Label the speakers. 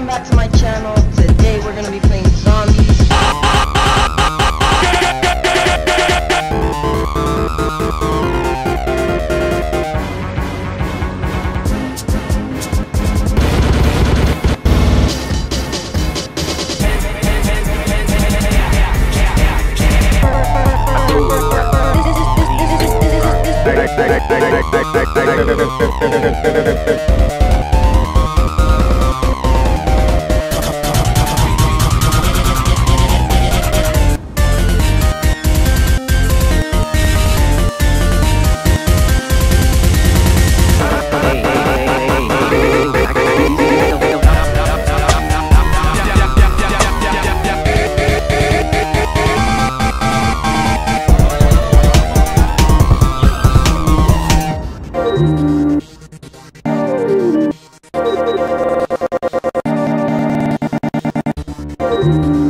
Speaker 1: welcome back to my channel. Today we're gonna be playing zombies.
Speaker 2: Thank you.